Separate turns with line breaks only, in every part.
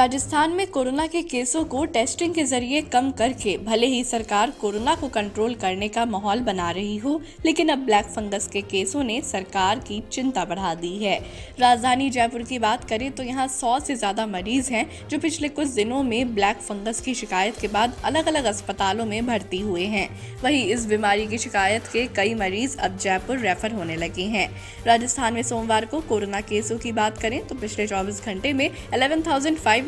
राजस्थान में कोरोना के केसों को टेस्टिंग के ज़रिए कम करके भले ही सरकार कोरोना को कंट्रोल करने का माहौल बना रही हो, लेकिन अब ब्लैक फंगस के केसों ने सरकार की चिंता बढ़ा दी है। राजधानी जयपुर की बात करें तो यहाँ सौ से ज़्यादा मरीज़ हैं, जो पिछले कुछ दिनों में ब्लैक फंगस की शिकायत के बाद अलग अलग अस्पतालों में भर्ती हुए हैं। वही इस बीमारी की शिकायत के कई मरीज़ अब जयपुर रेफर होने लगे हैं। राजस्थान में सोमवार को कोरोना केसों की बात करें तो पिछले चौबीस घंटे में इलेवन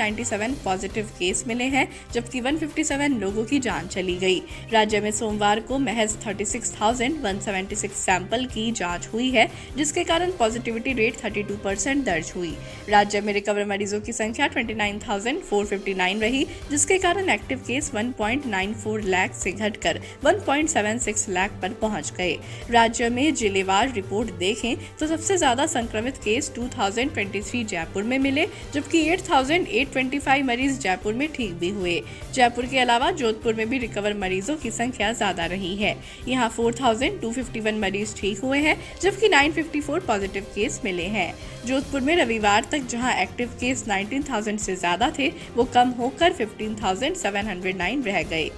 597 पॉजिटिव केस मिले हैं जबकि 157 लोगों की जान चली गई। राज्य में सोमवार को महज 36,176 सैंपल की जाँच हुई है जिसके कारण पॉजिटिविटी रेट 32 परसेंट दर्ज हुई। राज्य में रिकवर मरीजों की संख्या 29,459 रही जिसके कारण एक्टिव केस 1.94 लाख से घटकर 1.76 लाख पर पहुँच गए। राज्य में जिलेवार रिपोर्ट देखें तो सबसे ज़्यादा संक्रमित केस 2023 जयपुर में मिले जबकि 8,000 825 मरीज़ जयपुर में ठीक भी हुए। जयपुर के अलावा जोधपुर में भी रिकवर मरीजों की संख्या ज़्यादा रही है। यहाँ 4,251 मरीज़ ठीक हुए हैं जबकि 954 पॉजिटिव केस मिले हैं। जोधपुर में रविवार तक जहाँ एक्टिव केस 19,000 से ज़्यादा थे वो कम होकर 15,709 रह गए।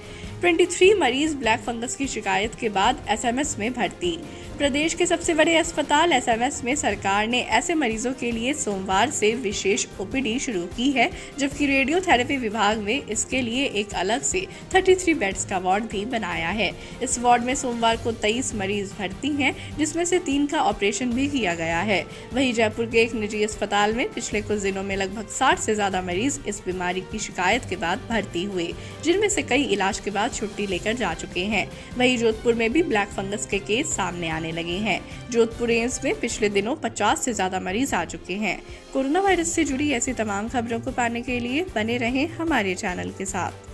23 मरीज़ ब्लैक फंगस की शिकायत के बाद एसएमएस में भर्ती। प्रदेश के सबसे बड़े अस्पताल एसएमएस में सरकार ने ऐसे मरीजों के लिए सोमवार से विशेष ओपीडी शुरू की है जबकि रेडियोथेरेपी विभाग में इसके लिए एक अलग से 33 बेड्स का वार्ड भी बनाया है। इस वार्ड में सोमवार को 23 मरीज़ भर्ती हैं जिसमें से तीन का ऑपरेशन भी किया गया है। वहीं जयपुर के एक निजी अस्पताल में पिछले कुछ दिनों में लगभग साठ से ज़्यादा मरीज़ इस बीमारी की शिकायत के बाद भर्ती हुए, जिनमें से कई इलाज के बाद छुट्टी लेकर जा चुके हैं। वही जोधपुर में भी ब्लैक फंगस के केस सामने आने लगे हैं। जोधपुर एम्स में पिछले दिनों 50 से ज़्यादा मरीज़ आ चुके हैं। कोरोना वायरस से जुड़ी ऐसी तमाम खबरों को पाने के लिए बने रहें हमारे चैनल के साथ।